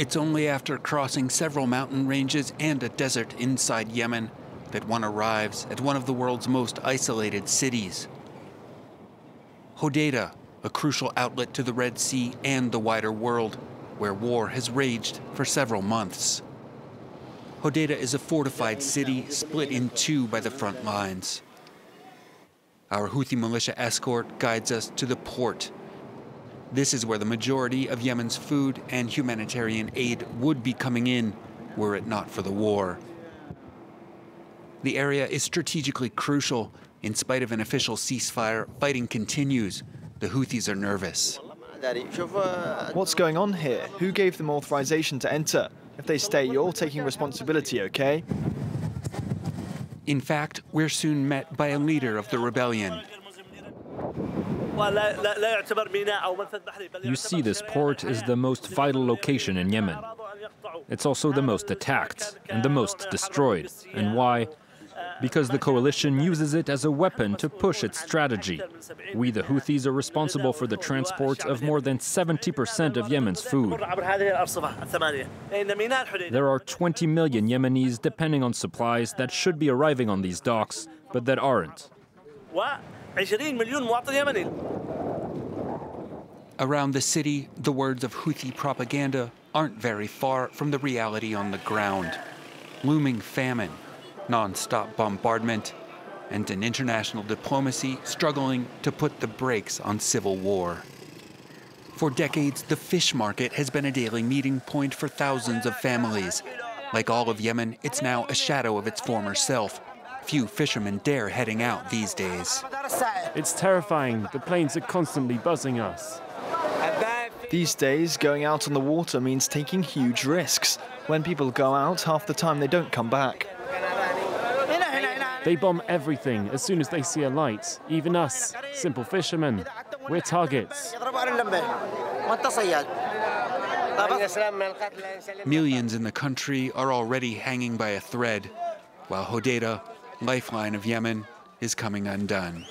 It's only after crossing several mountain ranges and a desert inside Yemen that one arrives at one of the world's most isolated cities. Hodeidah, a crucial outlet to the Red Sea and the wider world, where war has raged for several months. Hodeidah is a fortified city split in two by the front lines. Our Houthi militia escort guides us to the port. This is where the majority of Yemen's food and humanitarian aid would be coming in were it not for the war. The area is strategically crucial. In spite of an official ceasefire, fighting continues. The Houthis are nervous. What's going on here? Who gave them authorization to enter? If they stay, you're taking responsibility, okay? In fact, we're soon met by a leader of the rebellion. You see, this port is the most vital location in Yemen. It's also the most attacked and the most destroyed. And why? because the coalition uses it as a weapon to push its strategy. We, the Houthis, are responsible for the transport of more than 70% of Yemen's food. There are 20 million Yemenis depending on supplies that should be arriving on these docks, but that aren't. Around the city, the words of Houthi propaganda aren't very far from the reality on the ground. Looming famine, non-stop bombardment, and an international diplomacy struggling to put the brakes on civil war. For decades, the fish market has been a daily meeting point for thousands of families. Like all of Yemen, it's now a shadow of its former self. Few fishermen dare heading out these days. It's terrifying. The planes are constantly buzzing us. These days, going out on the water means taking huge risks. When people go out, half the time they don't come back. They bomb everything as soon as they see a light, even us, simple fishermen. We're targets. Millions in the country are already hanging by a thread, while Hodeidah, lifeline of Yemen, is coming undone.